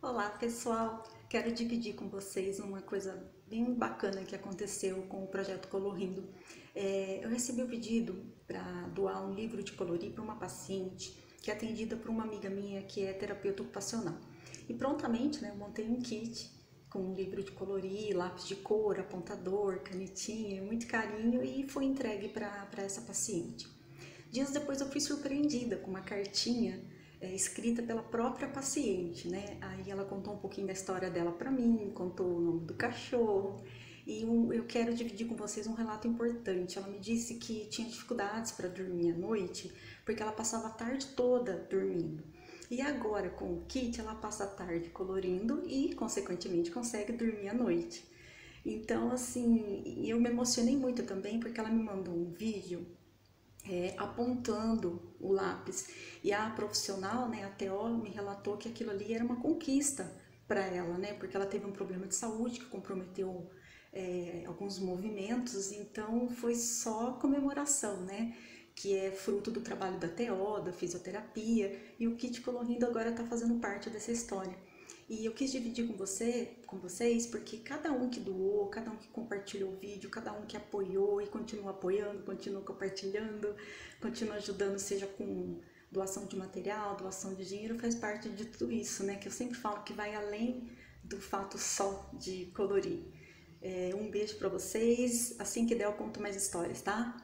Olá pessoal, quero dividir com vocês uma coisa bem bacana que aconteceu com o projeto Colorindo. É, eu recebi o pedido para doar um livro de colorir para uma paciente que é atendida por uma amiga minha que é terapeuta ocupacional. E prontamente né, eu montei um kit com um livro de colorir, lápis de cor, apontador, canetinha, muito carinho e foi entregue para essa paciente. Dias depois eu fui surpreendida com uma cartinha é, escrita pela própria paciente, né? Aí ela contou um pouquinho da história dela para mim, contou o nome do cachorro. E um, eu quero dividir com vocês um relato importante. Ela me disse que tinha dificuldades para dormir à noite, porque ela passava a tarde toda dormindo. E agora, com o kit, ela passa a tarde colorindo e, consequentemente, consegue dormir à noite. Então, assim, eu me emocionei muito também, porque ela me mandou um vídeo é, apontando o lápis. E a profissional, né, a TO, me relatou que aquilo ali era uma conquista para ela, né, porque ela teve um problema de saúde que comprometeu é, alguns movimentos, então foi só comemoração, né, que é fruto do trabalho da TO, da fisioterapia, e o Kit Colorindo agora está fazendo parte dessa história. E eu quis dividir com você, com vocês, porque cada um que doou, cada um que compartilhou o vídeo, cada um que apoiou e continua apoiando, continua compartilhando, continua ajudando, seja com doação de material, doação de dinheiro, faz parte de tudo isso, né? Que eu sempre falo que vai além do fato só de colorir. É, um beijo para vocês. Assim que der, eu conto mais histórias, tá?